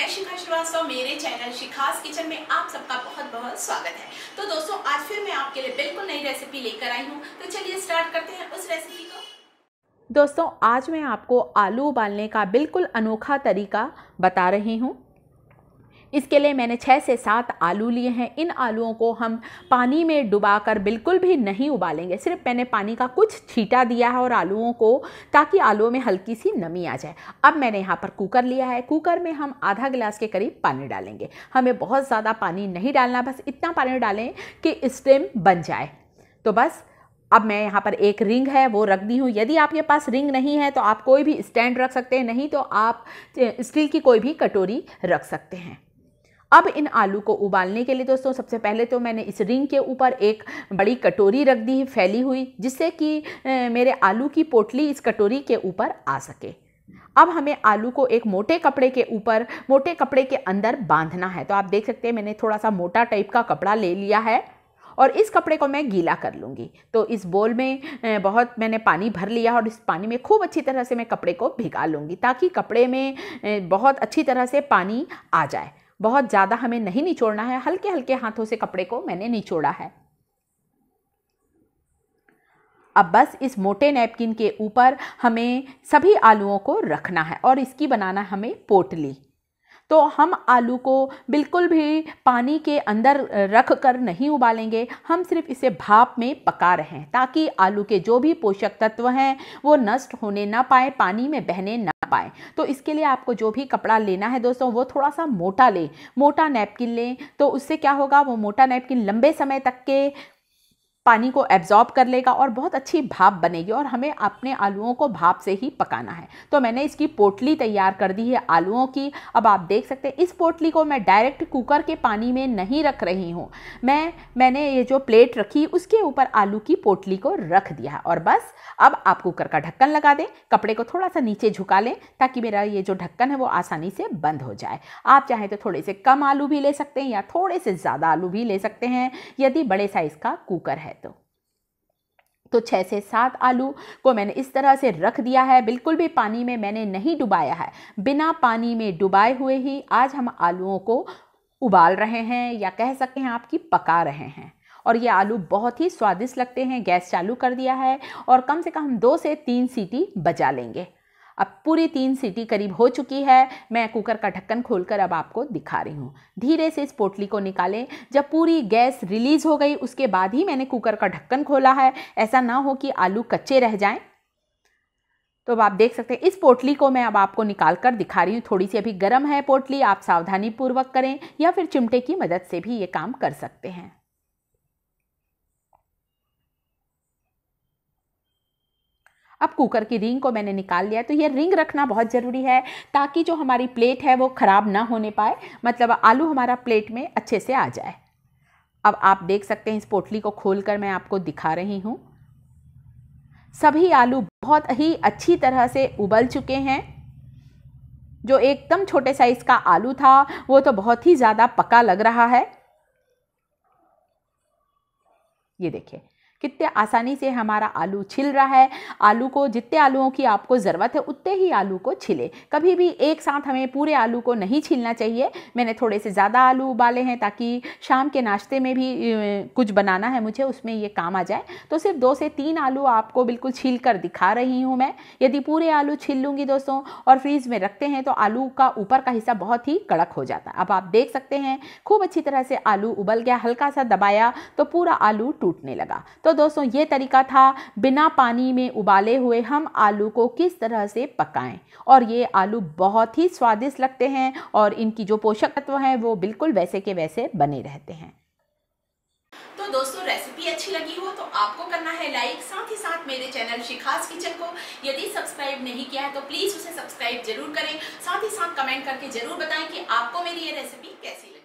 मैं शिखा श्रीवास्तव, मेरे channel शिखास kitchen में आप सबका बहुत बहुत स्वागत है। तो दोस्तों, आज फिर मैं आपके लिए बिल्कुल नई रेसिपी लेकर आई हूँ। तो चलिए स्टार्ट करते हैं उस रेसिपी को। दोस्तों, आज मैं आपको आलू उबालने का बिल्कुल अनोखा तरीका बता रही हूँ। इसके लिए मैंने छः से सात आलू लिए हैं। इन आलूओं को हम पानी में डुबाकर बिल्कुल भी नहीं उबालेंगे। सिर्फ़ मैंने पानी का कुछ छीटा दिया है और आलूओं को, ताकि आलूओं में हल्की सी नमी आ जाए। अब मैंने यहाँ पर कुकर लिया है। कुकर में हम आधा गिलास के करीब पानी डालेंगे। हमें बहुत ज़्यादा पानी नहीं डालना, बस इतना पानी डालें कि स्टेम बन जाए। तो बस, अब मैं यहाँ पर एक रिंग है, वो रख दी हूँ। यदि आपके पास रिंग नहीं है तो आप कोई भी स्टैंड रख सकते हैं। नहीं तो आप, स्टील की कोई भी कटोरी रख सकते हैं। अब इन आलू को उबालने के लिए दोस्तों, सबसे पहले तो मैंने इस रिंग के ऊपर एक बड़ी कटोरी रख दी, फैली हुई, जिससे कि मेरे आलू की पोटली इस कटोरी के ऊपर आ सके। अब हमें आलू को एक मोटे कपड़े के ऊपर, मोटे कपड़े के अंदर बांधना है। तो आप देख सकते हैं, मैंने थोड़ा सा मोटा टाइप का कपड़ा ले लिया है और इस कपड़े को मैं गीला कर लूँगी। तो इस बोल में बहुत मैंने पानी भर लिया और इस पानी में खूब अच्छी तरह से मैं कपड़े को भिगा लूँगी, ताकि कपड़े में बहुत अच्छी तरह से पानी आ जाए। बहुत ज़्यादा हमें नहीं निचोड़ना है हल्के हल्के हाथों से कपड़े को मैंने निचोड़ा है। अब बस इस मोटे नैपकिन के ऊपर हमें सभी आलुओं को रखना है और इसकी बनाना हमें पोटली। तो हम आलू को बिल्कुल भी पानी के अंदर रख कर नहीं उबालेंगे। हम सिर्फ़ इसे भाप में पका रहे हैं ताकि आलू के जो भी पोषक तत्व हैं, वो नष्ट होने ना पाए, पानी में बहने ना पाए। तो इसके लिए आपको जो भी कपड़ा लेना है दोस्तों, वो थोड़ा सा मोटा लें। मोटा नैपकिन लें तो उससे क्या होगा? वो मोटा नैपकिन लंबे समय तक के पानी को एब्जॉर्ब कर लेगा और बहुत अच्छी भाप बनेगी और हमें अपने आलूओं को भाप से ही पकाना है। तो मैंने इसकी पोटली तैयार कर दी है आलूओं की। अब आप देख सकते हैं, इस पोटली को मैं डायरेक्ट कुकर के पानी में नहीं रख रही हूँ। मैं, मैंने ये जो प्लेट रखी, उसके ऊपर आलू की पोटली को रख दिया है। और बस, अब आप कुकर का ढक्कन लगा दें, कपड़े को थोड़ा सा नीचे झुका लें, ताकि मेरा ये जो ढक्कन है वो आसानी से बंद हो जाए। आप चाहें तो थोड़े से कम आलू भी ले सकते हैं या थोड़े से ज़्यादा आलू भी ले सकते हैं, यदि बड़े साइज़ का कुकर है। तो तो छः से सात आलू को मैंने इस तरह से रख दिया है, बिल्कुल भी पानी में मैंने नहीं डुबाया है। बिना पानी में डुबाए हुए ही आज हम आलूओं को उबाल रहे हैं या कह सकते हैं आपकी पका रहे हैं। और ये आलू बहुत ही स्वादिष्ट लगते हैं, गैस चालू कर दिया है और कम से कम दो से तीन सीटी बजा लेंगे। अब पूरी तीन सीटी करीब हो चुकी है। मैं कुकर का ढक्कन खोलकर अब आपको दिखा रही हूँ। धीरे से इस पोटली को निकालें। जब पूरी गैस रिलीज़ हो गई, उसके बाद ही मैंने कुकर का ढक्कन खोला है। ऐसा ना हो कि आलू कच्चे रह जाएँ। तो अब आप देख सकते हैं, इस पोटली को मैं अब आपको निकाल कर दिखा रही हूँ। थोड़ी सी अभी गर्म है पोटली, आप सावधानी पूर्वक करें या फिर चिमटे की मदद से भी ये काम कर सकते हैं। अब कुकर की रिंग को मैंने निकाल लिया तो ये रिंग रखना बहुत ज़रूरी है ताकि जो हमारी प्लेट है वो ख़राब ना होने पाए मतलब आलू हमारा प्लेट में अच्छे से आ जाए। अब आप देख सकते हैं इस पोटली को खोलकर मैं आपको दिखा रही हूँ। सभी आलू बहुत ही अच्छी तरह से उबल चुके हैं। जो एकदम छोटे साइज़ का आलू था, वो तो बहुत ही ज़्यादा पका लग रहा है। ये देखिए कितने आसानी से हमारा आलू छिल रहा है। आलू को जितने आलूओं की आपको ज़रूरत है, उतने ही आलू को छिले। कभी भी एक साथ हमें पूरे आलू को नहीं छीलना चाहिए। मैंने थोड़े से ज़्यादा आलू उबाले हैं ताकि शाम के नाश्ते में भी कुछ बनाना है मुझे, उसमें ये काम आ जाए। तो सिर्फ़ दो से तीन आलू आपको बिल्कुल छील कर दिखा रही हूँ मैं। यदि पूरे आलू छील लूँगी दोस्तों और फ्रीज में रखते हैं तो आलू का ऊपर का हिस्सा बहुत ही कड़क हो जाता है। अब आप देख सकते हैं, खूब अच्छी तरह से आलू उबल गया, हल्का सा दबाया तो पूरा आलू टूटने लगा। तो तो दोस्तों, ये तरीका था, बिना पानी में उबाले हुए हम आलू को किस तरह से पकाएँ। और ये आलू बहुत ही स्वादिष्ट लगते हैं और इनकी जो पोषक तत्व हैं, वो बिल्कुल वैसे के वैसे बने रहते हैं। तो दोस्तों रेसिपी अच्छी लगी हो तो आपको करना है लाइक साथ ही साथ मेरे चैनल शिखास किचन को यदि सब्सक्राइब नहीं किया है तो प्लीज़ उसे सब्सक्राइब ज़रूर करें। साथ ही साथ कमेंट करके ज़रूर बताएँ कि आपको मेरी ये रेसिपी कैसी लगी।